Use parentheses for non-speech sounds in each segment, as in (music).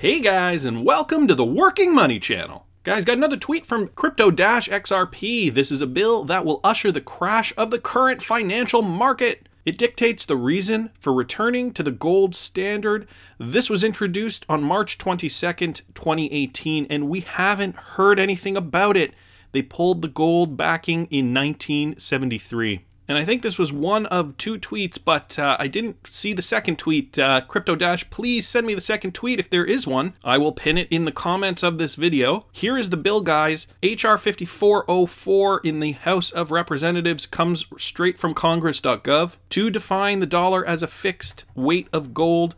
Hey guys, and welcome to the Working Money Channel. Guys, got another tweet from Crypto XRP. This is a bill that will usher the crash of the current financial market. It dictates the reason for returning to the gold standard. This was introduced on March 22nd, 2018, and we haven't heard anything about it. They pulled the gold backing in 1973. And I think this was one of two tweets, but uh, I didn't see the second tweet. Uh, Crypto Dash, please send me the second tweet if there is one. I will pin it in the comments of this video. Here is the bill, guys. H.R. 5404 in the House of Representatives comes straight from Congress.gov to define the dollar as a fixed weight of gold.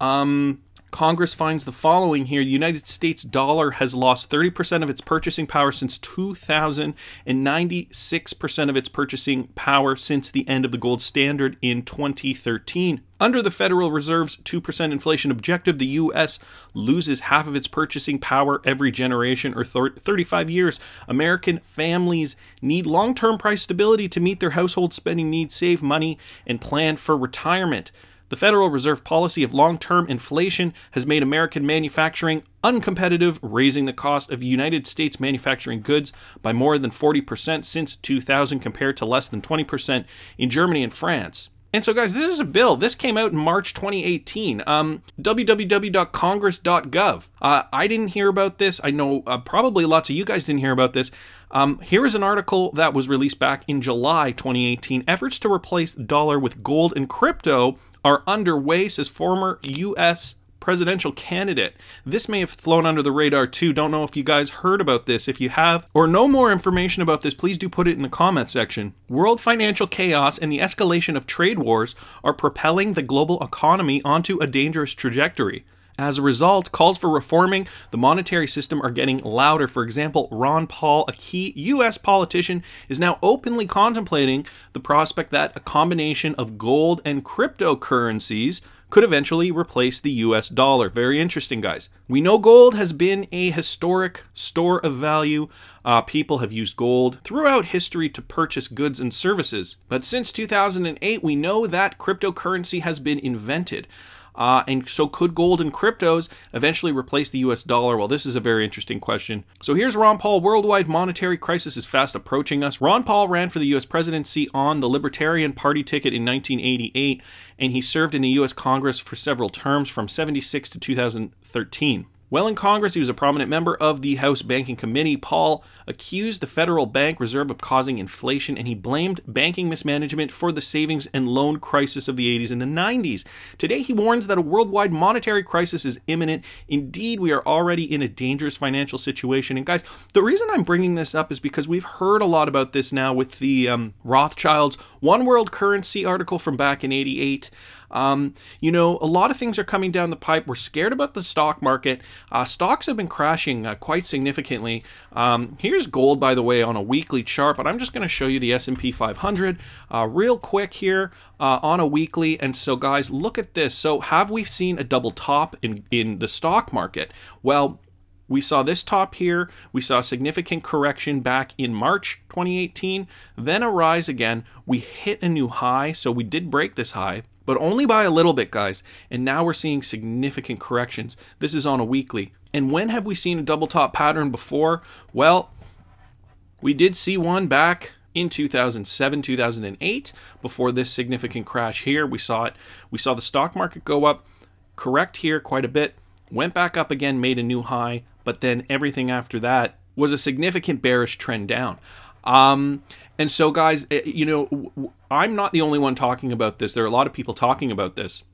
Um, Congress finds the following here the United States dollar has lost 30% of its purchasing power since 2000 and 96% of its purchasing power since the end of the gold standard in 2013. Under the Federal Reserve's 2% inflation objective, the U.S. loses half of its purchasing power every generation or 35 years. American families need long term price stability to meet their household spending needs, save money, and plan for retirement. The Federal Reserve policy of long term inflation has made American manufacturing uncompetitive, raising the cost of United States manufacturing goods by more than 40% since 2000 compared to less than 20% in Germany and France. And so, guys, this is a bill. This came out in March 2018. Um, www.congress.gov. Uh, I didn't hear about this. I know uh, probably lots of you guys didn't hear about this. Um, here is an article that was released back in July 2018. Efforts to replace dollar with gold and crypto are underway, says former U.S. presidential candidate. This may have flown under the radar too. Don't know if you guys heard about this. If you have or know more information about this, please do put it in the comment section. World financial chaos and the escalation of trade wars are propelling the global economy onto a dangerous trajectory. As a result, calls for reforming the monetary system are getting louder. For example, Ron Paul, a key U.S. politician, is now openly contemplating the prospect that a combination of gold and cryptocurrencies could eventually replace the US dollar. Very interesting, guys. We know gold has been a historic store of value. Uh, people have used gold throughout history to purchase goods and services. But since 2008, we know that cryptocurrency has been invented. Uh, and so, could gold and cryptos eventually replace the US dollar? Well, this is a very interesting question. So, here's Ron Paul. Worldwide monetary crisis is fast approaching us. Ron Paul ran for the US presidency on the Libertarian Party ticket in 1988, and he served in the US Congress for several terms from 76 to 2013. While in Congress, he was a prominent member of the House Banking Committee. Paul accused the Federal Bank Reserve of causing inflation, and he blamed banking mismanagement for the savings and loan crisis of the 80s and the 90s. Today, he warns that a worldwide monetary crisis is imminent. Indeed, we are already in a dangerous financial situation. And guys, the reason I'm bringing this up is because we've heard a lot about this now with the um, Rothschilds One World Currency article from back in 88. Um, you know, a lot of things are coming down the pipe. We're scared about the stock market. Uh, stocks have been crashing uh, quite significantly. Um, here's gold, by the way, on a weekly chart, but I'm just going to show you the S&P 500 uh, real quick here uh, on a weekly. And so, guys, look at this. So, have we seen a double top in in the stock market? Well, we saw this top here. We saw a significant correction back in March 2018, then a rise again. We hit a new high, so we did break this high but only by a little bit, guys. And now we're seeing significant corrections. This is on a weekly. And when have we seen a double top pattern before? Well, we did see one back in 2007 2008 before this significant crash here we saw it we saw the stock market go up correct here quite a bit went back up again made a new high but then everything after that was a significant bearish trend down um, and so, guys, eh, you know, I'm not the only one talking about this. There are a lot of people talking about this.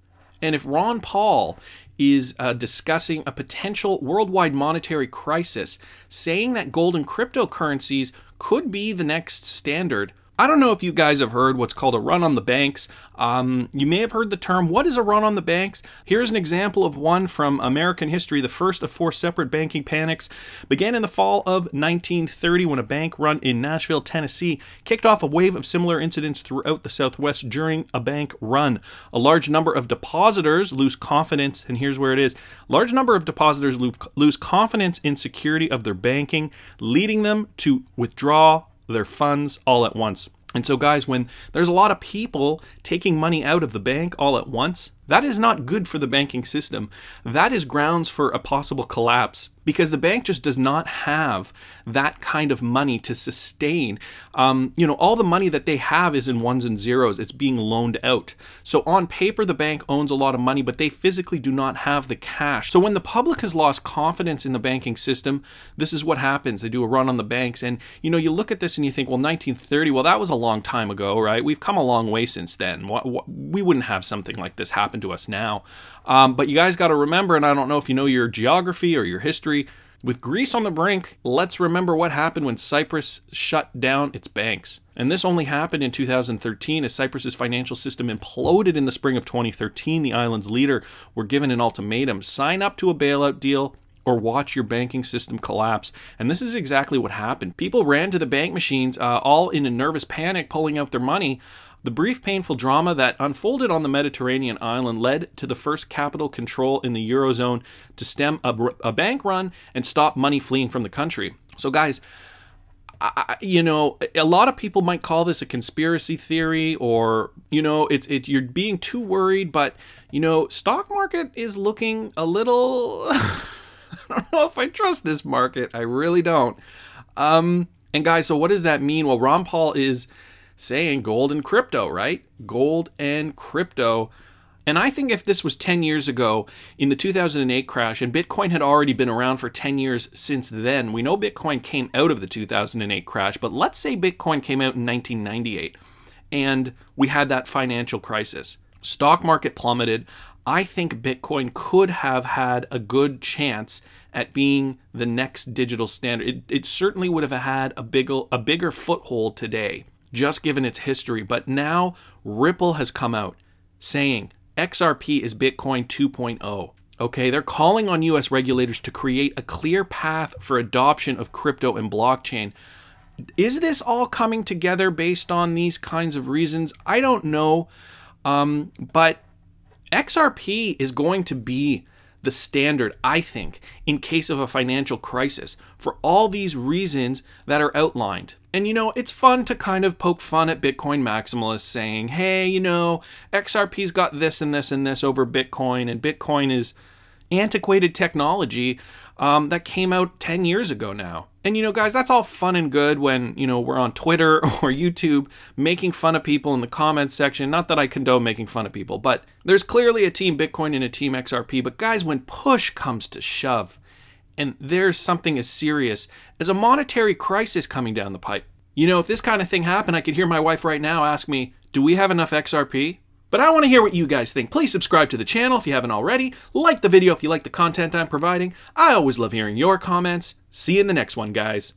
And if Ron Paul is uh, discussing a potential worldwide monetary crisis, saying that gold and cryptocurrencies could be the next standard, I don't know if you guys have heard what's called a run on the banks. Um, you may have heard the term. What is a run on the banks? Here's an example of one from American history. The first of four separate banking panics began in the fall of 1930 when a bank run in Nashville, Tennessee, kicked off a wave of similar incidents throughout the Southwest during a bank run. A large number of depositors lose confidence, and here's where it is. Large number of depositors lose confidence in security of their banking, leading them to withdraw their funds all at once. And so, guys, when there's a lot of people taking money out of the bank all at once, That is not good for the banking system. That is grounds for a possible collapse because the bank just does not have that kind of money to sustain. Um, you know, all the money that they have is in ones and zeros. It's being loaned out. So on paper, the bank owns a lot of money, but they physically do not have the cash. So when the public has lost confidence in the banking system, this is what happens. They do a run on the banks, and you know, you look at this and you think, well, 1930, well, that was a long time ago, right? We've come a long way since then. We wouldn't have something like this happen to us now. Um, but you guys got to remember, and I don't know if you know your geography or your history. With Greece on the brink, let's remember what happened when Cyprus shut down its banks. And this only happened in 2013 as Cyprus's financial system imploded in the spring of 2013. The island's leader were given an ultimatum sign up to a bailout deal or watch your banking system collapse. And this is exactly what happened. People ran to the bank machines, uh, all in a nervous panic, pulling out their money. The brief, painful drama that unfolded on the Mediterranean island led to the first capital control in the Eurozone to stem a, a bank run and stop money fleeing from the country. So, guys, I, you know, a lot of people might call this a conspiracy theory, or you know, it's it, you're being too worried. But you know, stock market is looking a little. (laughs) I don't know if I trust this market. I really don't. Um, and guys, so what does that mean? Well, Ron Paul is saying gold and crypto, right? Gold and crypto. And I think if this was 10 years ago in the 2008 crash and Bitcoin had already been around for 10 years since then, we know Bitcoin came out of the 2008 crash, but let's say Bitcoin came out in 1998 and we had that financial crisis. Stock market plummeted. I think Bitcoin could have had a good chance at being the next digital standard. It, it certainly would have had a bigger, a bigger foothold today just given its history. But now Ripple has come out saying XRP is Bitcoin 2.0. Okay, they're calling on US regulators to create a clear path for adoption of crypto and blockchain. Is this all coming together based on these kinds of reasons? I don't know. Um, but XRP is going to be the standard, I think, in case of a financial crisis for all these reasons that are outlined. And you know, it's fun to kind of poke fun at Bitcoin maximalists saying, hey, you know, XRP's got this and this and this over Bitcoin, and Bitcoin is antiquated technology um, that came out 10 years ago now. And you know, guys, that's all fun and good when, you know, we're on Twitter (laughs) or YouTube making fun of people in the comments section. Not that I condone making fun of people, but there's clearly a team Bitcoin and a team XRP. But guys, when push comes to shove, and there's something as serious as a monetary crisis coming down the pipe. You know, if this kind of thing happened, I could hear my wife right now ask me, Do we have enough XRP? But I want to hear what you guys think. Please subscribe to the channel if you haven't already. Like the video if you like the content I'm providing. I always love hearing your comments. See you in the next one, guys.